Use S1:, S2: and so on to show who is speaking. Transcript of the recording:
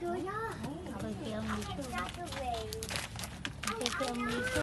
S1: Tôi đó.
S2: Tôi kêu ông đi